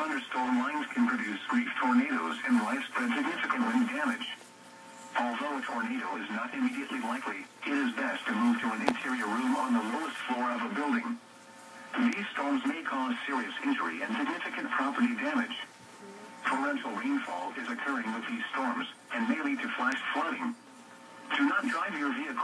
thunderstorm lines can produce brief tornadoes and widespread significant wind damage. Although a tornado is not immediately likely, it is best to move to an interior room on the lowest floor of a building. These storms may cause serious injury and significant property damage. Torrential rainfall is occurring with these storms and may lead to flash flooding. Do not drive your vehicle.